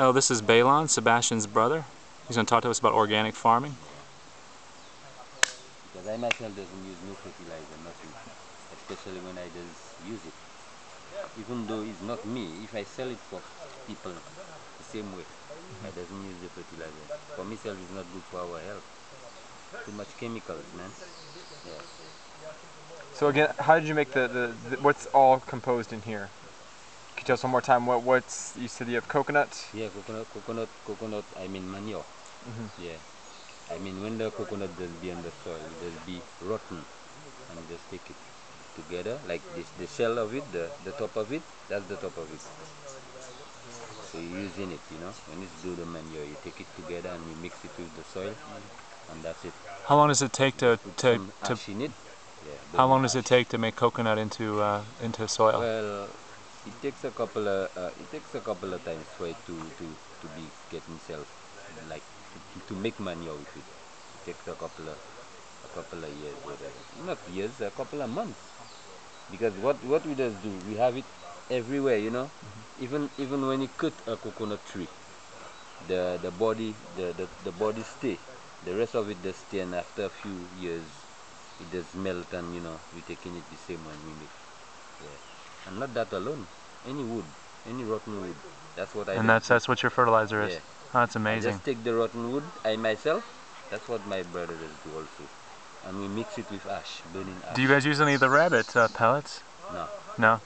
Oh, this is Balon, Sebastian's brother. He's going to talk to us about organic farming. Because I myself doesn't use no fertilizer, nothing. Especially when I just use it. Even though it's not me, if I sell it for people the same way, I doesn't use the fertilizer. For myself, it's not good for our health. Too much chemicals, man. Yeah. So again, how did you make the, the, the what's all composed in here? Can you tell us one more time what what's you said you have coconut? Yeah, coconut, coconut, coconut. I mean manure. Mhm. Yeah. I mean when the coconut does be on the soil, it does be rotten, and just take it together like this. The shell of it, the the top of it, that's the top of it. So you're using it, you know. When it's do the manure, you take it together and you mix it with the soil, and that's it. How long does it take to, Put to, to it. Yeah. how long does it take to make coconut into uh, into soil? Well, it takes a couple of uh, it takes a couple of times for it to to to be getting self like to, to make manure with it. It takes a couple of a couple of years, whatever. Not years, a couple of months. Because what what we just do, we have it everywhere, you know. Even even when you cut a coconut tree, the the body the, the the body stay. The rest of it does stay, and after a few years, it does melt, and you know we're taking it the same when we make. Yeah. And not that alone. Any wood, any rotten wood. That's what I And just that's that's what your fertilizer is. Yeah. Oh, that's I amazing. just take the rotten wood, I myself, that's what my brother does do also. And we mix it with ash, burning ash. Do you guys use any of the rabbit uh, pellets? No. No.